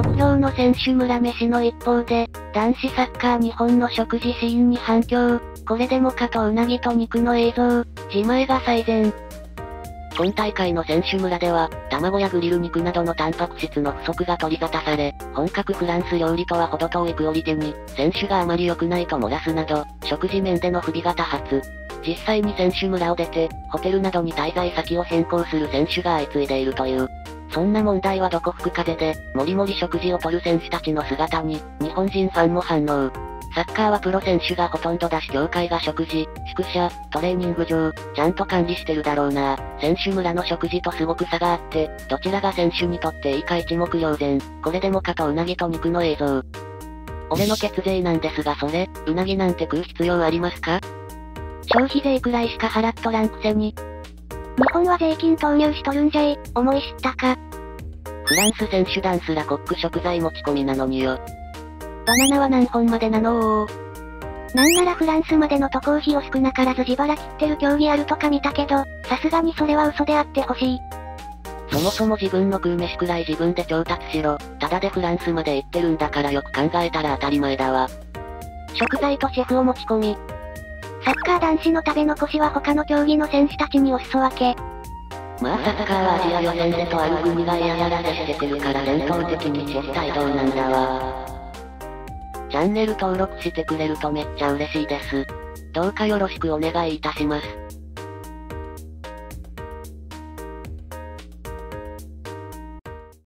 国評の選手村飯の一方で、男子サッカー日本の食事シーンに反響。これでもかとうなぎと肉の映像、自前が最善。今大会の選手村では、卵やグリル肉などのタンパク質の不足が取り沙汰され、本格フランス料理とは程遠いクオリティに、選手があまり良くないと漏らすなど、食事面での不備が多発。実際に選手村を出て、ホテルなどに滞在先を変更する選手が相次いでいるという。そんな問題はどこ吹く風で、もりもり食事をとる選手たちの姿に、日本人ファンも反応。サッカーはプロ選手がほとんどだし協会が食事、宿舎、トレーニング場、ちゃんと管理してるだろうな。選手村の食事とすごく差があって、どちらが選手にとっていいか一目瞭然。これでもかとうなぎと肉の映像。俺の血税なんですがそれ、うなぎなんて食う必要ありますか？消費税くらいしか払っとらんくせに。日本は税金投入しとるんじゃい、思い知ったか。フランス選手団すらコック食材持ち込みなのによ。バナナは何本までなの？なんならフランスまでの渡航費を少なからず自腹切ってる競技あるとか見たけど、さすがにそれは嘘であってほしい。そもそも自分の食う飯くらい自分で調達しろ。ただでフランスまで行ってるんだからよく考えたら当たり前だわ。食材とシェフを持ち込み。サッカー男子の食べ残しは他の競技の選手たちにお裾分け。まあサッカーはアジア予選でとある国が嫌やらせしててるから伝統的に絶対どうなんだわ。チャンネル登録してくれるとめっちゃ嬉しいです。どうかよろしくお願いいたします。